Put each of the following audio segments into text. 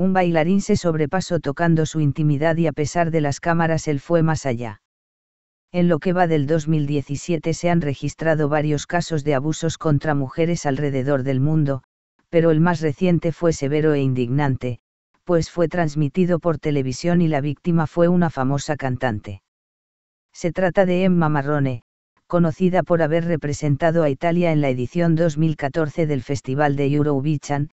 Un bailarín se sobrepasó tocando su intimidad y a pesar de las cámaras él fue más allá. En lo que va del 2017 se han registrado varios casos de abusos contra mujeres alrededor del mundo, pero el más reciente fue severo e indignante, pues fue transmitido por televisión y la víctima fue una famosa cantante. Se trata de Emma Marrone, conocida por haber representado a Italia en la edición 2014 del Festival de Eurovision,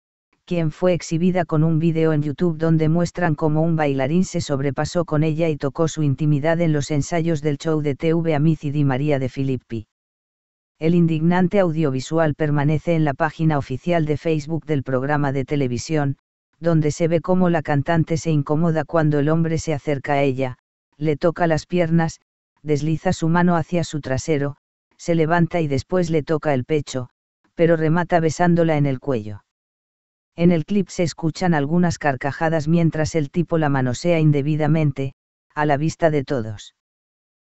quien fue exhibida con un vídeo en YouTube donde muestran cómo un bailarín se sobrepasó con ella y tocó su intimidad en los ensayos del show de TV Amici di María de Filippi. El indignante audiovisual permanece en la página oficial de Facebook del programa de televisión, donde se ve cómo la cantante se incomoda cuando el hombre se acerca a ella, le toca las piernas, desliza su mano hacia su trasero, se levanta y después le toca el pecho, pero remata besándola en el cuello. En el clip se escuchan algunas carcajadas mientras el tipo la manosea indebidamente, a la vista de todos.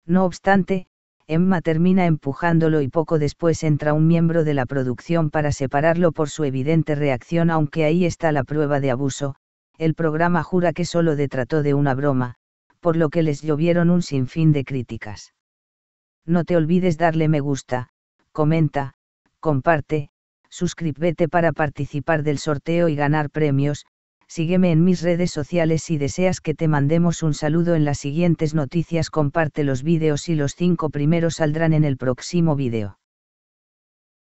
No obstante, Emma termina empujándolo y poco después entra un miembro de la producción para separarlo por su evidente reacción aunque ahí está la prueba de abuso, el programa jura que solo de trató de una broma, por lo que les llovieron un sinfín de críticas. No te olvides darle me gusta, comenta, comparte, suscríbete para participar del sorteo y ganar premios, sígueme en mis redes sociales si deseas que te mandemos un saludo en las siguientes noticias comparte los vídeos y los cinco primeros saldrán en el próximo vídeo.